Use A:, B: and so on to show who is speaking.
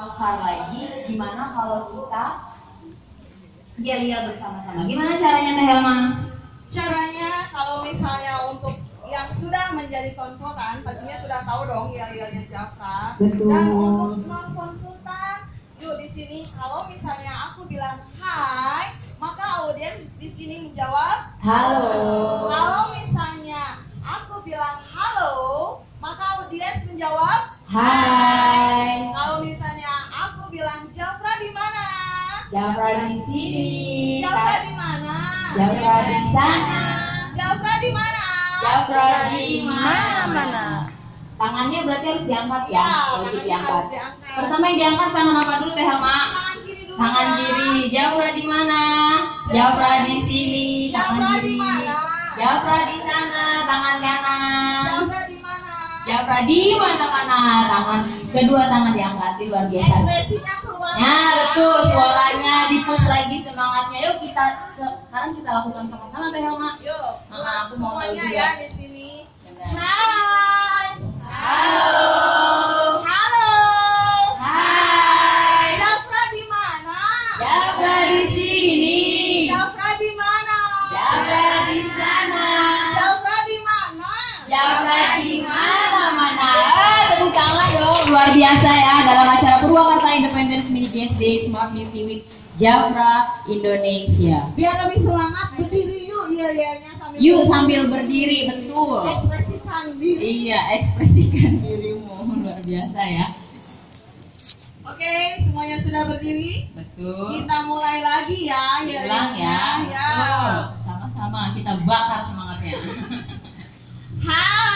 A: bakar lagi gimana kalau kita yel-yel bersama-sama gimana caranya Teh Helma?
B: Caranya kalau misalnya untuk yang sudah menjadi konsultan pastinya sudah tahu dong yel-yelnya Jafra.
A: Betul.
B: Dan untuk non konsultan, yuk di sini kalau misalnya aku bilang hai, maka audiens di sini menjawab
A: Halo
B: Kalau misalnya aku bilang halo, maka audiens menjawab
A: Hai
B: Kalau misalnya aku bilang Jafra di mana?
A: Jafra di sini
B: Jafra di mana?
A: Jafra di sana
B: Jafra di mana?
A: Jafra di mana-mana Tangannya berarti harus diangkat ya,
B: Ya,
A: wajib diangkat.
B: harus diangkat.
A: Pertama yang diangkat tangan apa dulu Teh Helma?
B: Tangan kiri dulu.
A: Tangan
B: ya.
A: kiri, Jafra di mana? Jafra di sini, tangan
B: Jafra di
A: kiri.
B: mana?
A: Jafra di sana, tangan kanan.
B: Jafra di mana?
A: Jafra di mana-mana, tangan kedua tangan diangkat, luar biasa. Nah betul, suaranya dipus lagi semangatnya. Yuk kita sekarang kita lakukan sama-sama Teh Helma.
B: Yuk,
A: Ah, aku mau tahu juga.
B: ya di sini. Hai.
A: Halo.
B: Halo.
A: Hai.
B: Jafra di mana?
A: Jafra di sini.
B: Jafra di mana?
A: Jafra di sana.
B: Jafra di mana?
A: Jafra di mana-mana. Eh, tepuk tangan dong. Luar biasa ya dalam acara Purwakarta Independence Mini GSD Smart Beauty Week Jafra Indonesia.
B: Biar lebih semangat berdiri yuk yel-yelnya sambil
A: Yuk sambil berdiri betul.
B: ekspresikan diri.
A: Iya, ekspresikan dirimu. Luar biasa ya.
B: Oke, semuanya sudah berdiri.
A: Betul.
B: Kita mulai lagi ya
A: Ulang
B: yel-yelnya.
A: ya.
B: Ya.
A: Betul. Sama-sama kita bakar semangatnya.
B: Hai.